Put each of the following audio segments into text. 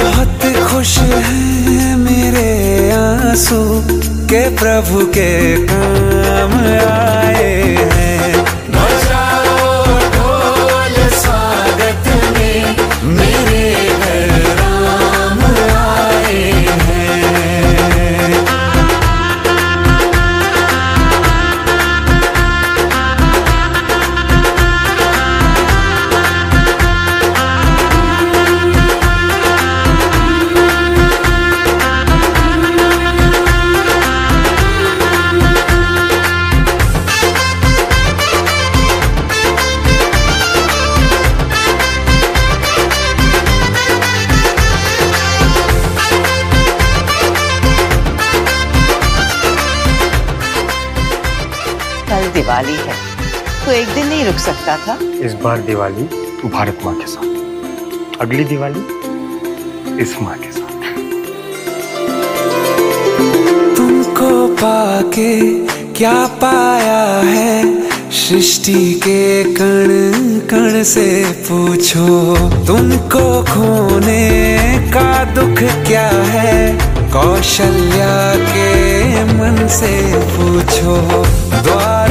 बहुत खुश है मेरे आँसू के प्रभु के काम आए हैं। दिवाली है। तो एक दिन नहीं रुक सकता था? इस बार दिवाली भारत माँ के साथ। अगली दिवाली इस माँ के साथ। तुमको पाके क्या पाया है? सृष्टि के कण कण से पूछो। तुमको खोने का दुख क्या है? कौशल्या के मन से पूछो। द्वार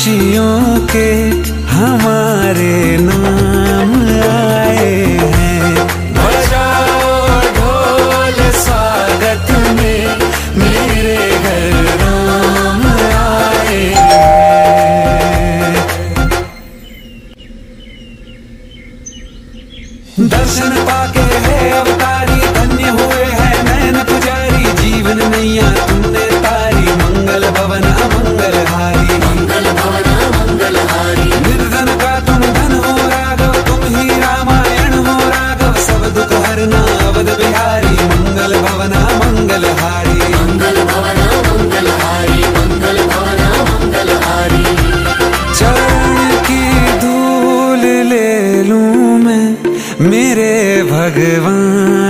खुशियों के हमारे मेरे भगवान।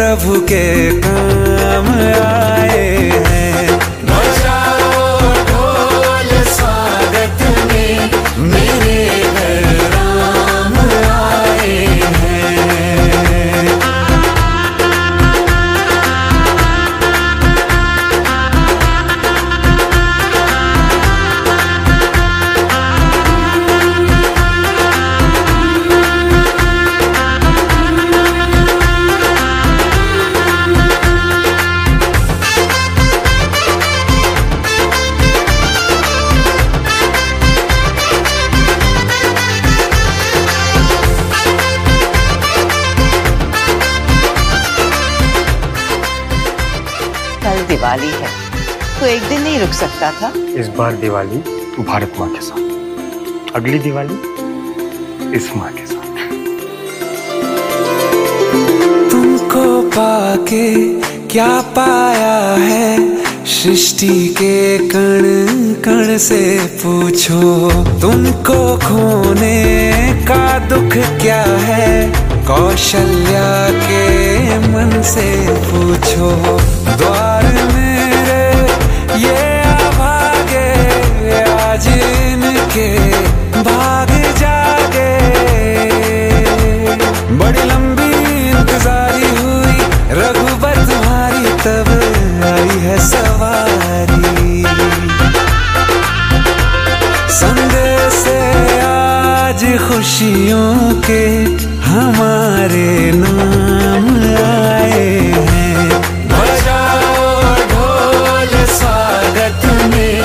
प्रभु के काम दिवाली है। तो एक दिन नहीं रुक सकता था? इस बार दिवाली भारत माँ के साथ। अगली दिवाली इस माँ के साथ। तुमको पाके क्या पाया है? सृष्टि के कण कण से पूछो। तुमको खोने का दुख क्या है? कौशल्या के मन से पूछो। द्वार खुशियों के हमारे नाम आए हैं। बजाओ ढोल स्वागत में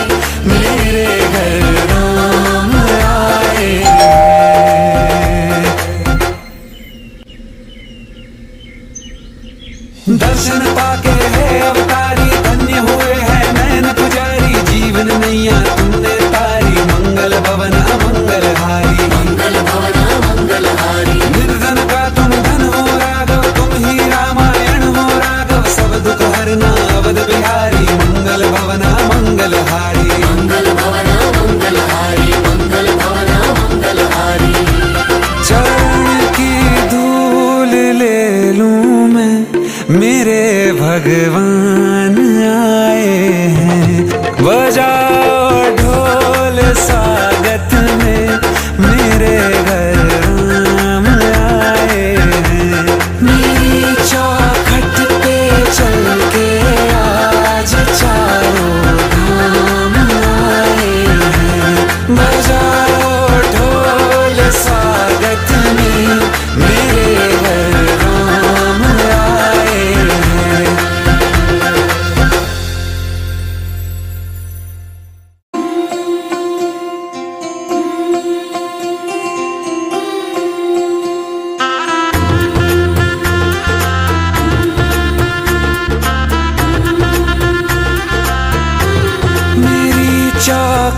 मेरे घर राम आए दर्शन पाके है अवतारी बजाओ ढोल स्वागत